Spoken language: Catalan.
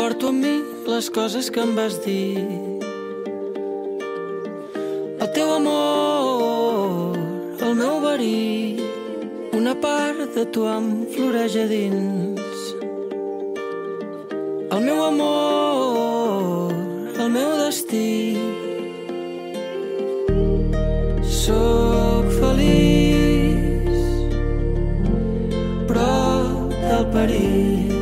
Porto amb mi les coses que em vas dir. El teu amor, el meu verí, una part de tu em floreix a dins. El meu amor, el meu destí. Soc property